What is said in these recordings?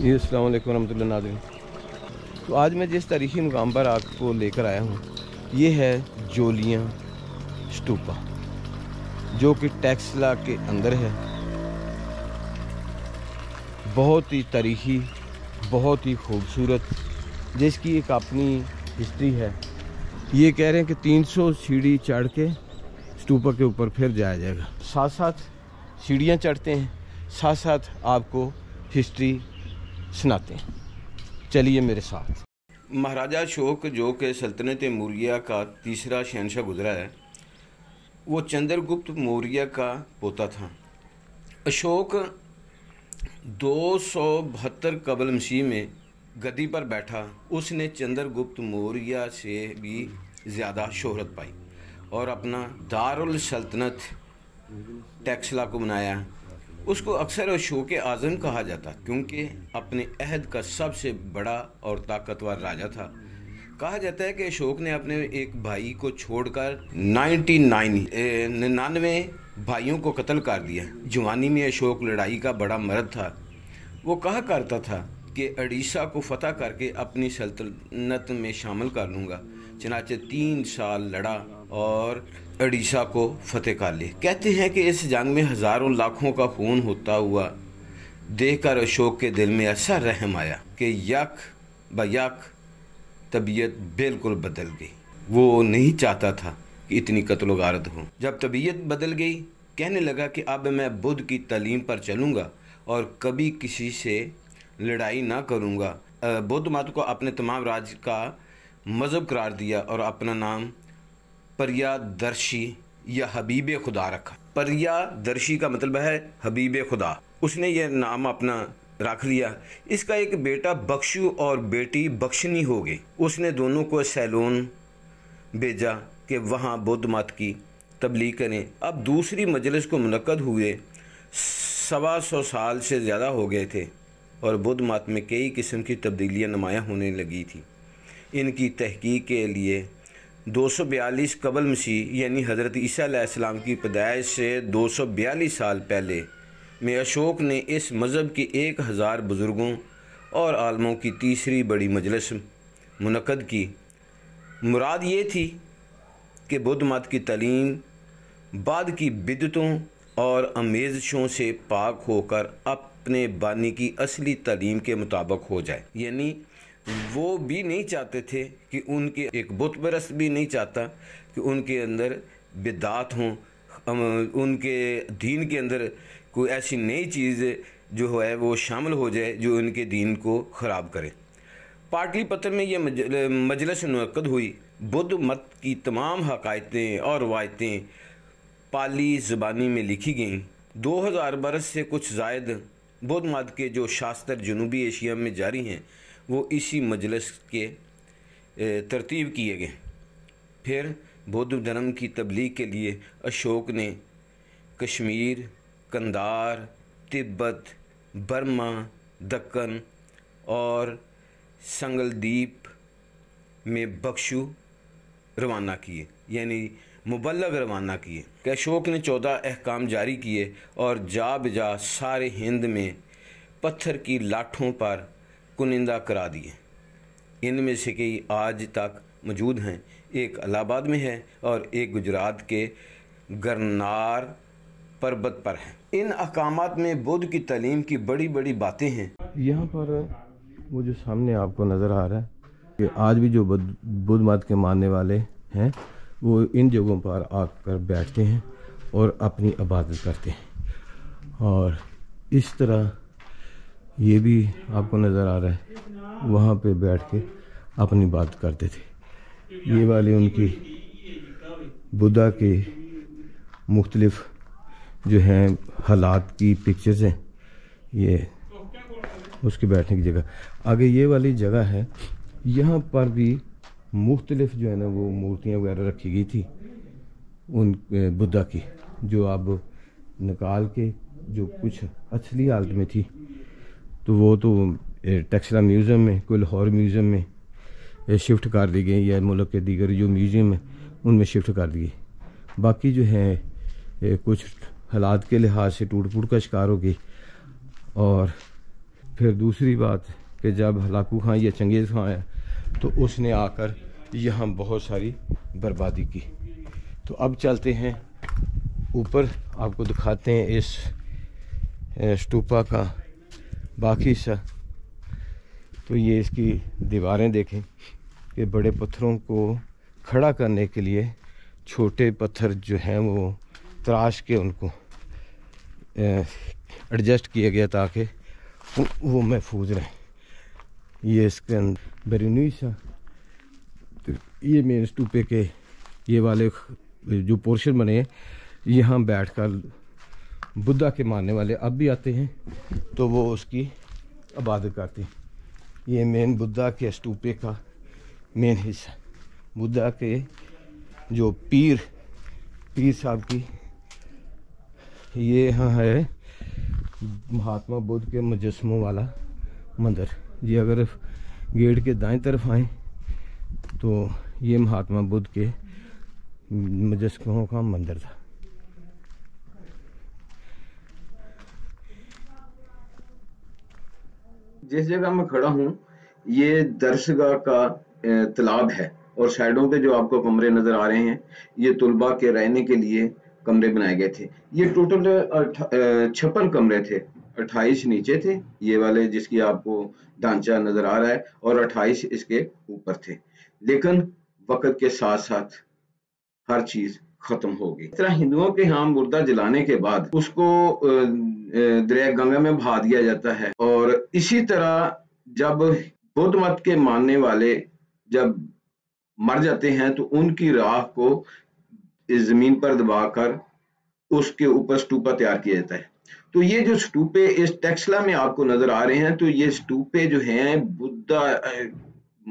जी, अस्सलाम वालेकुम रहमतुल्लाह तो आज मैं जिस तारीख़ी मुकाम पर आपको लेकर आया हूँ, ये है जोलियाँ स्टूपा जो कि टेक्सला के अंदर है। बहुत ही तारीख़ी, बहुत ही खूबसूरत, जिसकी एक अपनी हिस्ट्री है। ये कह रहे हैं कि 300 सीढ़ी चढ़ के स्टूपा के ऊपर फिर जाया जाएगा। साथ साथ सीढ़ियाँ चढ़ते हैं साथ साथ आपको हिस्ट्री सुनाते हैं। चलिए मेरे साथ। महाराजा अशोक जो कि सल्तनत मौर्य का तीसरा शहनशाह गुजरा है, वो चंद्रगुप्त मौर्य का पोता था। अशोक दो सौ बहत्तर कबल मसीह में गद्दी पर बैठा, उसने चंद्रगुप्त मौर्य से भी ज़्यादा शोहरत पाई और अपना दारुल सल्तनत टैक्सला को बनाया। उसको अक्सर अशोक आज़म कहा जाता, क्योंकि अपने अहद का सबसे बड़ा और ताकतवर राजा था। कहा जाता है कि अशोक ने अपने एक भाई को छोड़कर 99 निन्यानवे भाइयों को कत्ल कर दिया। जवानी में अशोक लड़ाई का बड़ा मर्द था। वो कहा करता था कि अड़ीसा को फतह करके अपनी सल्तनत में शामिल कर लूँगा, चनाचे तीन साल लड़ा और अड़ीसा को फतेह कर ले। कहते हैं कि इस जंग में हज़ारों लाखों का खून होता हुआ देखकर अशोक के दिल में ऐसा रहम आया कि यक ब यक तबीयत बिल्कुल बदल गई। वो नहीं चाहता था कि इतनी कत्ल गारत हो। जब तबीयत बदल गई, कहने लगा कि अब मैं बुद्ध की तलीम पर चलूँगा और कभी किसी से लड़ाई ना करूँगा। बुद्ध मत को अपने तमाम राज का मज़हब करार दिया और अपना नाम परियादर्शी या हबीब खुदा रखा। परियादर्शी का मतलब है हबीब खुदा। उसने यह नाम अपना रख लिया। इसका एक बेटा बख्शु और बेटी बख्शनी हो गई उसने दोनों को सैलून भेजा कि वहाँ बुद्ध मत की तबलीग करें। अब दूसरी मजलिस को मनक़द हुए सवा सौ साल से ज़्यादा हो गए थे और बुद्ध मत में कई किस्म की तब्दीलियाँ नुमायाँ होने लगी थी। इनकी तहकीक के लिए दो सौ बयालीस कबल मसीह, यानी हज़रत ईसीम की पैदाइश से दो सौ बयालीस साल पहले, में अशोक ने इस मज़हब के एक हज़ार बुज़ुर्गों और आलमों की तीसरी बड़ी मजलिस मनक़द की। मुराद ये थी कि बुद्ध मत की तलीम बाद की बिदतों और अमेजशों से पाक होकर अपने बानी की असली तलीम के मुताबिक हो जाए, यानी वो भी नहीं चाहते थे कि उनके, एक बुत परस्त भी नहीं चाहता कि उनके अंदर बिदात हों। उनके दीन के अंदर कोई ऐसी नई चीज़ जो है वो शामिल हो जाए जो उनके दीन को ख़राब करे। पाटलिपत्र में यह मजलस मनकद हुई। बुद्ध मत की तमाम हकायतें और रवायतें पाली ज़बानी में लिखी गईं। दो हज़ार बरस से कुछ जायद बुद्ध मत के जो शास्त्र जनूबी एशिया में जारी हैं वो इसी मजलिस के तरतीब किए गए। फिर बौद्ध धर्म की तबलीग के लिए अशोक ने कश्मीर कंदार तिब्बत, बर्मा, दक्कन और संगलदीप में बख्शु रवाना किए, यानी मुबलग रवाना किए। कि अशोक ने चौदह अहकाम जारी किए और जा बजा सारे हिंद में पत्थर की लाठों पर कुनिंदा करा दिए। इनमें से कई आज तक मौजूद हैं। एक इलाहाबाद में है और एक गुजरात के गरनार पर्वत पर है। इन अकाम में बुद्ध की तलीम की बड़ी बड़ी बातें हैं। यहाँ पर वो जो सामने आपको नज़र आ रहा है, कि आज भी जो बुद्ध मत के मानने वाले हैं, वो इन जगहों पर आकर बैठते हैं और अपनी इबादत करते हैं। और इस तरह ये भी आपको नज़र आ रहा है। वहाँ पे बैठ के अपनी बात करते थे। ये वाली उनकी बुद्धा के मुख्तलफ़ जो हैं हालात की पिक्चर्स हैं, ये उसके बैठने की जगह। आगे ये वाली जगह है, यहाँ पर भी मुख्तलिफ़ जो है ना वो मूर्तियाँ वगैरह रखी गई थी उन बुद्धा की, जो अब निकाल के जो कुछ असली हालत में थी। तो वो तो टेक्सला म्यूज़ियम में, कोई लाहौर म्यूज़ियम में शिफ्ट कर दी गई, या मुल्क के दीगर जो म्यूज़ियम है, उनमें शिफ्ट कर दी गई। बाकी जो है कुछ हालात के लिहाज से टूट फूट का शिकार हो गई और फिर दूसरी बात कि जब हलाकू खां या चंगेज़ खां आया तो उसने आकर यहाँ बहुत सारी बर्बादी की। तो अब चलते हैं, ऊपर आपको दिखाते हैं इस स्टूपा का बाकी हिस्सा तो ये इसकी दीवारें देखें। कि बड़े पत्थरों को खड़ा करने के लिए छोटे पत्थर जो हैं वो तराश के उनको एडजस्ट किया गया ताकि वो महफूज रहें ये इसके अंदर बेरिनी सा तो ये मेन स्टूपे के ये वाले जो पोर्शन बने हैं, यहाँ बैठ कर बुद्धा के मानने वाले अब भी आते हैं। तो वो उसकी इबादत करते हैं। ये मेन बुद्धा के स्टूपे का मेन हिस्सा। बुद्धा के जो पीर पीर साहब की ये यहाँ है महात्मा बुद्ध के मुजस्मों वाला मंदिर। ये अगर गेट के दाएँ तरफ़ आए तो ये महात्मा बुद्ध के मुजस्मों का मंदिर था। जिस जगह मैं खड़ा हूँ, ये दर्शगाह का तालाब है और साइडों पे जो आपको कमरे नज़र आ रहे हैं, ये तुलबा के रहने के लिए कमरे बनाए गए थे। ये टोटल छप्पन कमरे थे। अट्ठाईस नीचे थे, ये वाले जिसकी आपको ढांचा नज़र आ रहा है, और अट्ठाईस इसके ऊपर थे। लेकिन वक्त के साथ साथ हर चीज़ खत्म हो गई इस तरह हिंदुओं के यहाँ मुर्दा जलाने के बाद उसको दरिया गंगा में बहा दिया जाता है और इसी तरह जब बुद्ध मत के मानने वाले जब मर जाते हैं तो उनकी राह को इस ज़मीन पर दबाकर उसके ऊपर स्टूपा तैयार किया जाता है। तो ये जो स्टूपे इस टेक्सला में आपको नज़र आ रहे हैं तो ये स्टूपे जो हैं, बुद्धा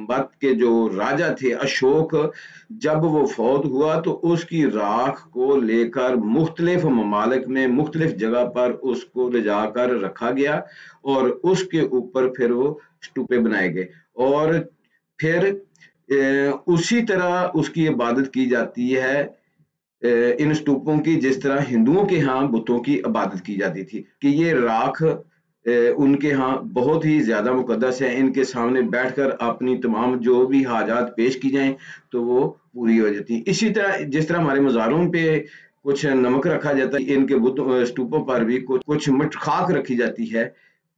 मत के जो राजा थे अशोक, जब वो फौत हुआ तो उसकी राख को लेकर मुख्तलिफ़ ममालिक में, मुख्तलिफ़ जगह पर उसको ले जाकर रखा गया और उसके ऊपर फिर वो स्टूपे बनाए गए। और फिर उसी तरह उसकी इबादत की जाती है इन स्तूपों की, जिस तरह हिंदुओं के यहाँ बुतों की इबादत की जाती थी कि ये राख उनके यहाँ बहुत ही ज़्यादा मुकदस है। इनके सामने बैठकर अपनी तमाम जो भी हाजात पेश की जाएँ तो वो पूरी हो जाती है। इसी तरह, जिस तरह हमारे मज़ारों पे कुछ नमक रखा जाता है, इनके बुद्ध स्तूपों पर भी कुछ कुछ मिठ खाक रखी जाती है,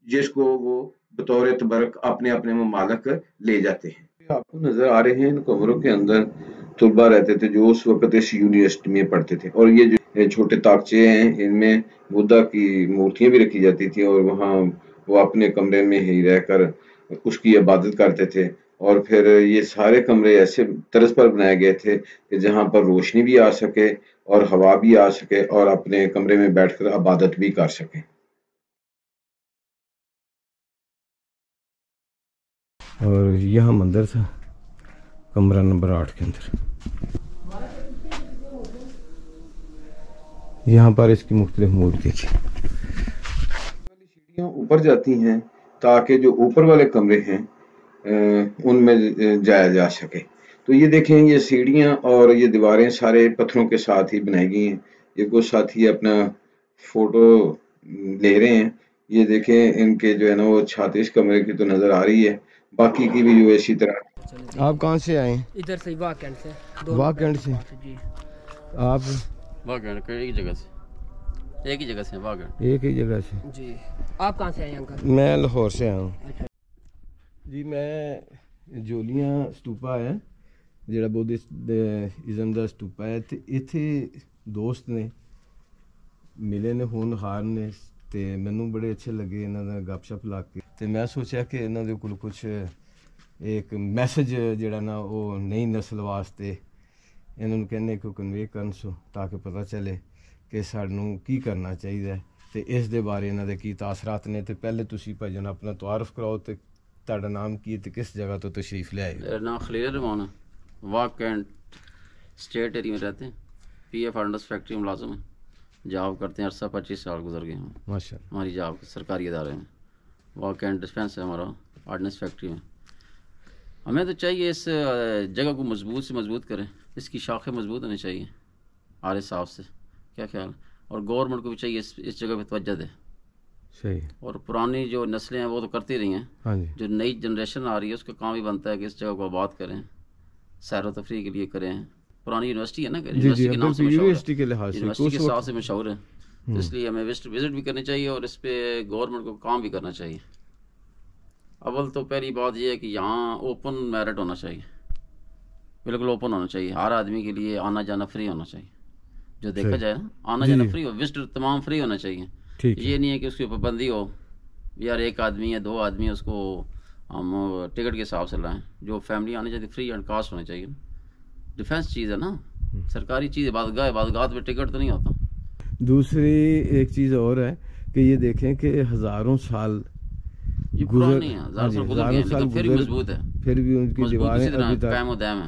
जिसको वो बतौर तबरक अपने अपने ममालक ले जाते हैं। आपको नज़र आ रहे हैं, इन कमरों के अंदर तलबा रहते थे, जो उस वक्त इस यूनिवर्सिटी में पढ़ते थे। और ये जो छोटे ताकचे हैं, इनमें बुद्धा की मूर्तियाँ भी रखी जाती थी और वहाँ वो अपने कमरे में ही रहकर उसकी इबादत करते थे। और फिर ये सारे कमरे ऐसे तरस पर बनाए गए थे कि जहाँ पर रोशनी भी आ सके और हवा भी आ सके और अपने कमरे में बैठकर इबादत भी कर सके। और यहाँ मंदिर था कमरा नंबर आठ के अंदर। यहाँ पर इसकी मुख्तलिफ़ मूर्ति थी सीढ़ियाँ ऊपर जाती हैं ताकि जो ऊपर वाले कमरे हैं उनमें जाया जा सके। तो ये देखें ये सीढ़ियाँ और ये दीवारें सारे पत्थरों के साथ ही बनाई गई हैं। ये कुछ साथी अपना फ़ोटो ले रहे हैं। ये देखें इनके जो है ना वो छातीस कमरे की तो नज़र आ रही है। बाकी की भी जो है इसी तरह। आप कहाँ से आए इधर से वाकैंड से। वाकैंड से? जी। आप वागड़ एक जगह से एक ही जगह से वागड़ एक ही जगह से जी आप कहाँ से आए अंकल मैं लाहौर से आया हूँ अच्छा ਜੀ ਮੈਂ ਜੋਲੀਆਂ ਸਟੂਪਾ ਹੈ ਜਿਹੜਾ ਬੁੱਧਿਜ਼ਮ ਦਾ ਸਟੂਪਾ ਹੈ ਤੇ ਇੱਥੇ ਦੋਸਤ ਨੇ ਮਿਲੇ ਨੇ ਹੋਣਹਾਰ ਨੇ ਤੇ ਮੈਨੂੰ ਬੜੇ ਅੱਛੇ ਲੱਗੇ ਇਹਨਾਂ ਦਾ ਗੱਪਸ਼ਪ ਲਾ ਕੇ ਤੇ ਮੈਂ ਸੋਚਿਆ ਕਿ ਇਹਨਾਂ ਦੇ ਕੋਲ ਕੁਝ ਇੱਕ ਮੈਸੇਜ ਜਿਹੜਾ ਨਾ ਉਹ ਨਈ ਨਸਲ ਵਾਸਤੇ ਇਹਨਾਂ ਨੂੰ ਕਹਿੰਨੇ ਕਿ ਕਨਵੇ ਕਰਨ ਸੋ ਤਾਂ ਕਿ ਪਤਾ ਚੱਲੇ ਕਿ ਸਾਨੂੰ ਕੀ ਕਰਨਾ ਚਾਹੀਦਾ ਹੈ ਤੇ ਇਸ ਦੇ ਬਾਰੇ ਇਹਨਾਂ ਦੇ ਕੀ ਤਾਸਰਾਤ ਨੇ ਤੇ ਪਹਿਲੇ ਤੁਸੀਂ ਭਜਨ ਆਪਣਾ ਤਾਰਫ ਕਰਾਓ ਤੇ ਤੁਹਾਡਾ ਨਾਮ ਕੀ ਹੈ ਤੇ ਕਿਸ ਜਗ੍ਹਾ ਤੋਂ ਤਸ਼ਰੀਫ ਲੈ ਆਏ मेरा नाम खलील रमान है वाक कैंट स्टेट एरिया में रहते हैं पी एफ आर्डस फैक्ट्री में मुलाजम है जॉब करते हैं अरसा पच्चीस साल गुजर गए हैं माशा हमारी जॉब सरकारी इदारे में वाक कैंट डिस्पेंस है हमारा आर्डनेंस फैक्ट्री में हमें तो चाहिए इस अ, जगह को मजबूत से मजबूत करें इसकी शाखें मज़बूत होनी चाहिए आर साहब से। क्या ख्याल है? और गवर्नमेंट को भी चाहिए इस, इस जगह पर तवज्जो दे। सही। और पुरानी जो नस्लें हैं वो तो करती रही हैं। हाँ जी। जो नई जनरेशन आ रही है उसका काम भी बनता है कि इस जगह को आबाद करें सैर तफरी के लिए करें। पुरानी यूनिवर्सिटी है ना यूनिवर्सिटी के नाम से बिल्कुल मशहूर है। यूनिवर्सिटी के लिहाज से यूनिवर्सिटी के हिसाब से मशहूर है। तो इसलिए हमें विज़िट भी करनी चाहिए और इस पर गवर्नमेंट को काम भी करना चाहिए। अव्वल तो पहली बात यह है कि यहाँ ओपन मेरिट होना चाहिए। बिल्कुल ओपन होना चाहिए। हर आदमी के लिए आना जाना फ्री होना चाहिए। जो देखा जाए ना आना जाना फ्री हो विज़िट तमाम फ्री होना चाहिए। ये नहीं है कि उसकी पाबंदी हो यार एक आदमी या दो आदमी है, उसको हम टिकट के हिसाब से लाएँ। जो फैमिली आनी चाहिए फ्री एंड कास्ट होनी चाहिए। डिफेंस चीज़ है ना। हम्म। सरकारी चीज़ है बादगाह है बादगाह पे टिकट तो नहीं होता। दूसरी एक चीज़ और है कि ये देखें कि हज़ारों साल गुजर- है हज़ारों साल फिर भी गुजर- मज़बूत है। फिर भी उनकी दीवारें कायम दायम है।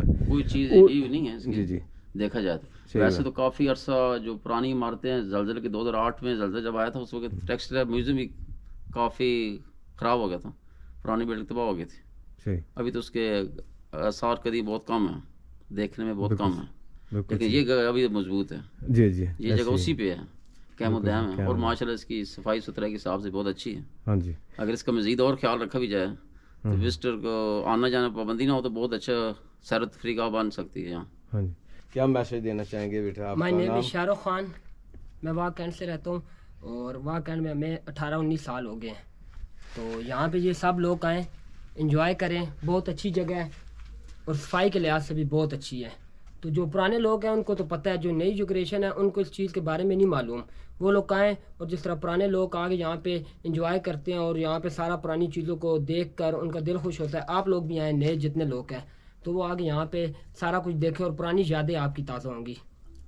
है। कोई चीज़ नहीं है जी जी। देखा जाए तो। वैसे तो काफ़ी अरसा जो पुरानी इमारतें हैं जलजल के 2008 में जलजल जब आया था उस वक्त टेक्सटाइल म्यूज़ियम भी काफ़ी ख़राब हो गया था। पुरानी बिल्डिंग तबाह हो गई थी। सही। अभी तो उसके आसार कदी बहुत कम है। देखने में बहुत कम है। लेकिन ये अभी मज़बूत है। जी जी। ये जगह उसी पे है। कैमोदैम है? और माशाल्लाह इसकी सफ़ाई सुथराई के हिसाब से बहुत अच्छी है। हाँ जी। अगर इसका मजीद और ख्याल रखा भी जाए तो हम्म। विजिटर को आना जाना पाबंदी ना हो तो बहुत अच्छा सैर तफरी का बन सकती है यहाँ। हाँ जी। क्या मैसेज देना चाहेंगे बेटा my name? Is Shahrukh Khan मैं वाह कैंट से रहता हूँ और वाह कैंट में हमें अठारह उन्नीस साल हो गए हैं। तो यहाँ पे ये सब लोग आएँ इंजॉय करें बहुत अच्छी जगह है और सफ़ाई के लिहाज से भी बहुत अच्छी है। तो जो पुराने लोग हैं, उनको तो पता है, जो नई जनरेशन है, उनको इस चीज़ के बारे में नहीं मालूम। वो लोग आएँ और जिस तरह पुराने लोग आके यहाँ पे इंजॉय करते हैं और यहाँ पे सारा पुरानी चीज़ों को देख कर उनका दिल खुश होता है, आप लोग भी आए नए जितने लोग हैं तो वो आगे यहाँ पे सारा कुछ देखें और पुरानी यादें आपकी ताज़ा होंगी।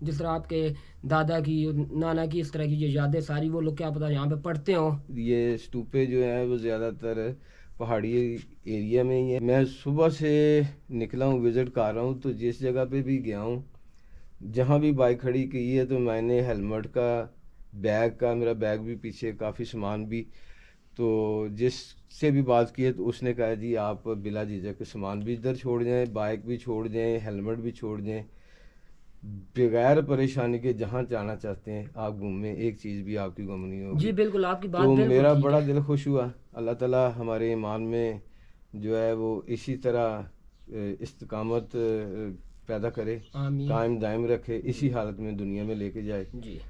जिस तरह आपके दादा की नाना की इस तरह की जो यादें सारी, वो लोग क्या पता यहाँ पे पढ़ते हो। ये स्टूपे जो है, वो ज़्यादातर पहाड़ी एरिया में ही है। मैं सुबह से निकला हूँ विज़िट कर रहा हूँ तो जिस जगह पे भी गया हूँ जहाँ भी बाइक खड़ी की है तो मैंने हेलमेट का बैग का मेरा बैग भी पीछे काफ़ी सामान भी तो जिससे भी बात की है तो उसने कहा जी आप बिला झिझक सामान भी इधर छोड़ जाएँ बाइक भी छोड़ जाएँ हेलमेट भी छोड़ जाएँ। बगैर परेशानी के जहाँ जाना चाहते हैं आप घूमें एक चीज़ भी आपकी गुम नहीं होगी। जी बिल्कुल आपकी बात तो मेरा बड़ा दिल खुश हुआ। अल्लाह ताला हमारे ईमान में जो है वो इसी तरह इस्तकामत पैदा करे कायम दायम रखे इसी हालत में दुनिया में लेके जाए। जी।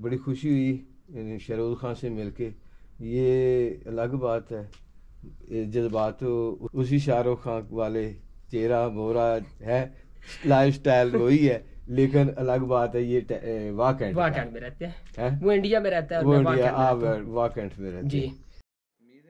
बड़ी खुशी हुई यानी खान से मिलके। ये अलग बात है। जज्बात उसी शाहरुख खान वाले चेहरा बोरा है लाइफ स्टाइल वही है लेकिन अलग बात है ये टे- अ, वाह कैंट वाह का कैंट में रहते हैं। है? वो इंडिया में रहता है वो इंडिया में आप रहता हूँ। वाह कैंट में रहते जी। हैं।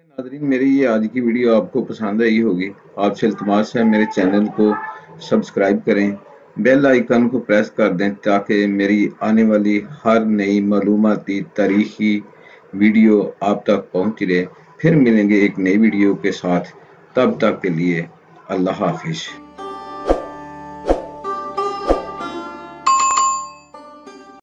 नाजरीन, मेरी ये आज की वीडियो आपको पसंद आई होगी। आपसे इल्तमास है, मेरे चैनल को सब्सक्राइब करें, बेल आइकन को प्रेस कर दें ताकि मेरी आने वाली हर नई मालूमती, तारीखी वीडियो आप तक पहुँच रहे। फिर मिलेंगे एक नई वीडियो के साथ। तब तक के लिए अल्लाह हाफिज़।